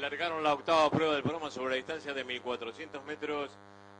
Largaron la octava prueba del programa sobre la distancia de 1400 metros.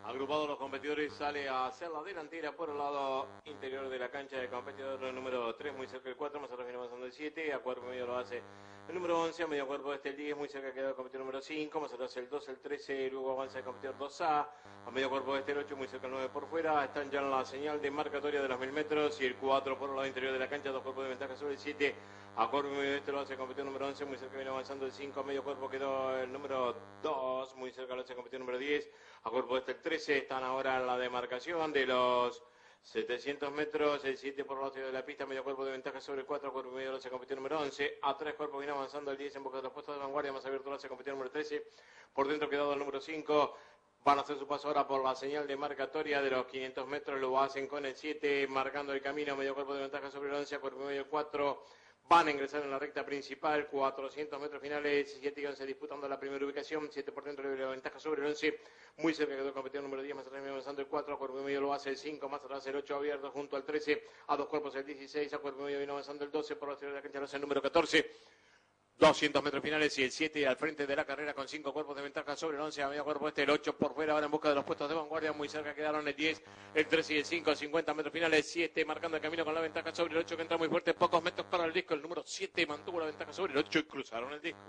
Agrupados los competidores sale a hacer la delantera por el lado interior de la cancha de competidor número 3, muy cerca del 4, más atrás viene avanzando el 7, a cuerpo medio lo hace el número 11, a medio cuerpo este el 10, muy cerca queda el competidor número 5, más atrás el 2, el 13, luego avanza el competidor 2A, a medio cuerpo este el 8, muy cerca el 9 por fuera, están ya en la señal de marcatoria de los 1000 metros y el 4 por el lado interior de la cancha, dos cuerpos de ventaja sobre el 7, a cuerpo medio este lo hace el competidor número 11, muy cerca viene avanzando el 5, a medio cuerpo quedó el número 2, muy cerca lo hace el competidor número 10, a cuerpo este el 13, están ahora en la demarcación de los 700 metros, el 7 por lado de la pista, medio cuerpo de ventaja sobre el 4, cuerpo medio se compitió número 11, a 3 cuerpos viene avanzando el 10 en boca de los puestos de vanguardia, más abierto se compitió número 13, por dentro quedado el número 5, van a hacer su paso ahora por la señal de marcatoria de los 500 metros, lo hacen con el 7, marcando el camino, medio cuerpo de ventaja sobre el 11, cuerpo medio 4, Van a ingresar en la recta principal, 400 metros finales, 7 y 11 disputando la primera ubicación, 7 por dentro de ventaja sobre el 11, muy cerca quedó el competidor número 10, más atrás avanzando el 4, a cuerpo medio lo hace el 5, más atrás el 8 abierto junto al 13, a dos cuerpos el 16, a cuerpo medio viene avanzando el 12, por la de la cancha lo hace el número 14, 200 metros finales y el 7 al frente de la carrera con 5 cuerpos de ventaja sobre el 11, a medio cuerpo este, el 8 por fuera, ahora en busca de los puestos de vanguardia, muy cerca quedaron el 10, el 13 y el 5, 50 metros finales, 7 marcando el camino con la ventaja sobre el 8 que entra muy fuerte, pocos metros para el disco, el número 7 mantuvo la ventaja sobre el 8 y cruzaron el disco.